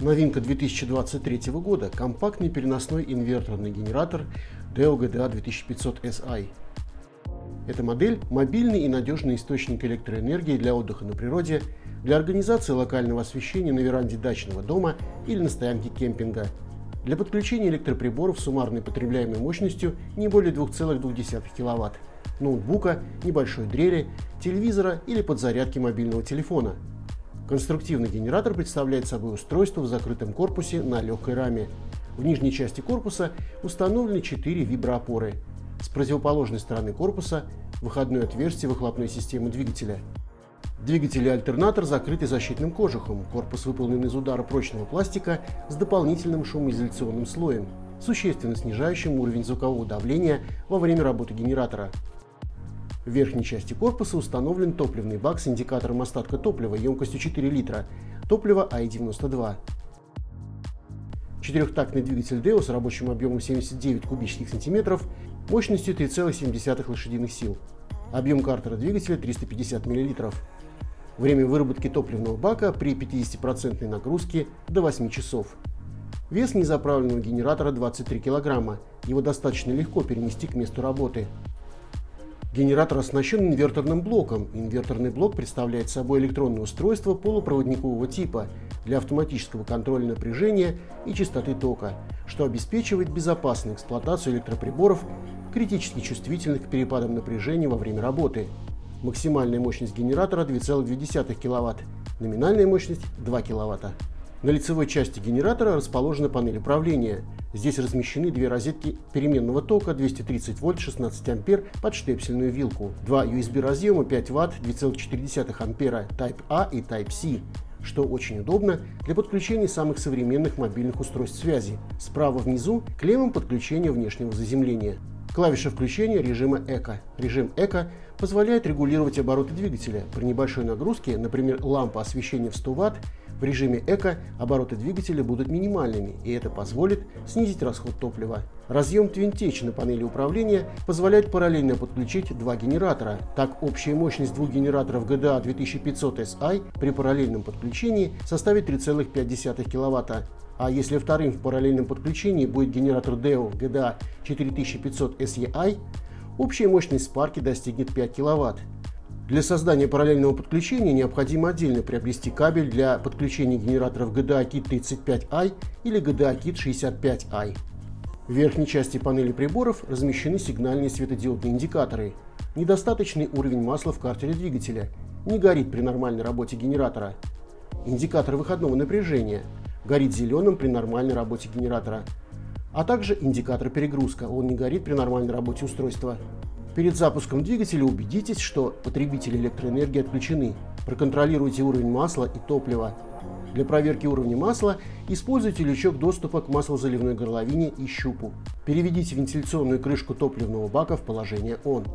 Новинка 2023 года – компактный переносной инверторный генератор Deo GDA 2500 SI. Эта модель – мобильный и надежный источник электроэнергии для отдыха на природе, для организации локального освещения на веранде дачного дома или на стоянке кемпинга, для подключения электроприборов с суммарной потребляемой мощностью не более 2,2 кВт, ноутбука, небольшой дрели, телевизора или подзарядки мобильного телефона – Конструктивный генератор представляет собой устройство в закрытом корпусе на легкой раме. В нижней части корпуса установлены 4 виброопоры. С противоположной стороны корпуса выходное отверстие выхлопной системы двигателя. Двигатель и альтернатор закрыты защитным кожухом. Корпус выполнен из удара прочного пластика с дополнительным шумоизоляционным слоем, существенно снижающим уровень звукового давления во время работы генератора. В верхней части корпуса установлен топливный бак с индикатором остатка топлива емкостью 4 литра, топливо АИ-92. Четырехтактный двигатель Deo с рабочим объемом 79 кубических сантиметров, мощностью 3,7 лошадиных сил. Объем картера двигателя 350 мл. Время выработки топливного бака при 50% нагрузке до 8 часов. Вес незаправленного генератора 23 кг. Его достаточно легко перенести к месту работы. Генератор оснащен инверторным блоком. Инверторный блок представляет собой электронное устройство полупроводникового типа для автоматического контроля напряжения и частоты тока, что обеспечивает безопасную эксплуатацию электроприборов, критически чувствительных к перепадам напряжения во время работы. Максимальная мощность генератора 2,2 кВт, номинальная мощность 2 кВт. На лицевой части генератора расположена панель управления – Здесь размещены две розетки переменного тока 230 вольт 16 ампер под штепсельную вилку, два USB разъема 5 ватт 2,4 ампера Type-A и Type-C, что очень удобно для подключения самых современных мобильных устройств связи. Справа внизу клеммам подключения внешнего заземления. Клавиша включения режима ЭКО. Режим ЭКО позволяет регулировать обороты двигателя. При небольшой нагрузке, например, лампа освещения в 100 Вт, в режиме эко обороты двигателя будут минимальными, и это позволит снизить расход топлива. Разъем Twin на панели управления позволяет параллельно подключить два генератора. Так, общая мощность двух генераторов GDA 2500 SI при параллельном подключении составит 3,5 кВт, а если вторым в параллельном подключении будет генератор Deo GDA 4500 SEI, общая мощность спарки достигнет 5 кВт. Для создания параллельного подключения необходимо отдельно приобрести кабель для подключения генераторов GDA Kit 35i или GDA Kit 65i. В верхней части панели приборов размещены сигнальные светодиодные индикаторы. Недостаточный уровень масла в картере двигателя. Не горит при нормальной работе генератора. Индикатор выходного напряжения. Горит зеленым при нормальной работе генератора. А также индикатор перегрузка. Он не горит при нормальной работе устройства. Перед запуском двигателя убедитесь, что потребители электроэнергии отключены. Проконтролируйте уровень масла и топлива. Для проверки уровня масла используйте лючок доступа к маслозаливной горловине и щупу. Переведите вентиляционную крышку топливного бака в положение ON.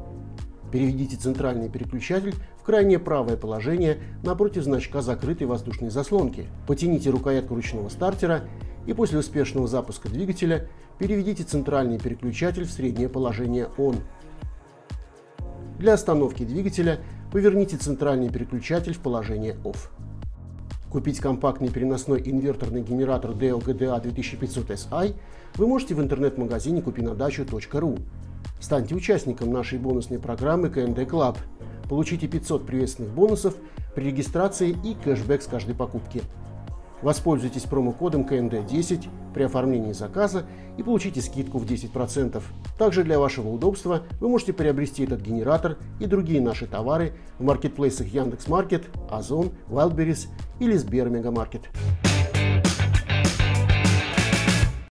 Переведите центральный переключатель в крайнее правое положение напротив значка закрытой воздушной заслонки. Потяните рукоятку ручного стартера и после успешного запуска двигателя переведите центральный переключатель в среднее положение ON. Для остановки двигателя поверните центральный переключатель в положение OFF. Купить компактный переносной инверторный генератор Deo GDA 2500 SI вы можете в интернет-магазине купинадачу.ру. Станьте участником нашей бонусной программы КНД Club. Получите 500 приветственных бонусов при регистрации и кэшбэк с каждой покупки. Воспользуйтесь промокодом КНД10 при оформлении заказа и получите скидку в 10%. Также для вашего удобства вы можете приобрести этот генератор и другие наши товары в маркетплейсах Яндекс.Маркет, Озон, Wildberries или Сбер Мегамаркет.